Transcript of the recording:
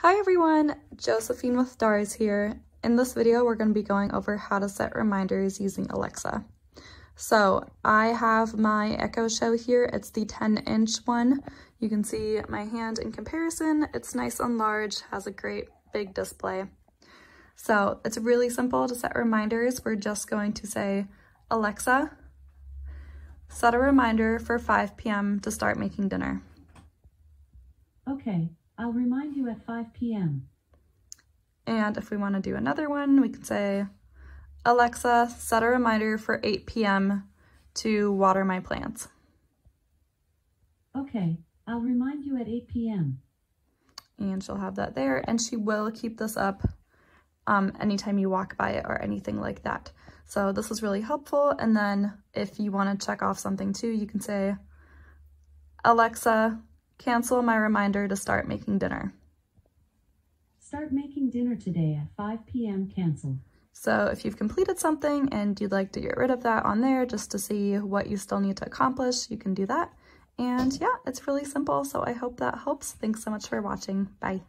Hi everyone, Josephine with Stars here. In this video, we're going to be going over how to set reminders using Alexa. So I have my Echo Show here. It's the 10 inch one. You can see my hand in comparison. It's nice and large, has a great big display. So it's really simple to set reminders. We're just going to say, Alexa, set a reminder for 5 p.m. to start making dinner. Okay, I'll remind you at 5 p.m. And if we want to do another one, we can say, Alexa, set a reminder for 8 p.m. to water my plants. Okay, I'll remind you at 8 p.m. And she'll have that there, and she will keep this up um, anytime you walk by it or anything like that. So this is really helpful. And then if you want to check off something too, you can say, Alexa, cancel my reminder to start making dinner. Start making dinner today at 5 p.m. Cancel. So if you've completed something and you'd like to get rid of that on there just to see what you still need to accomplish, you can do that. And yeah, it's really simple. So I hope that helps. Thanks so much for watching. Bye.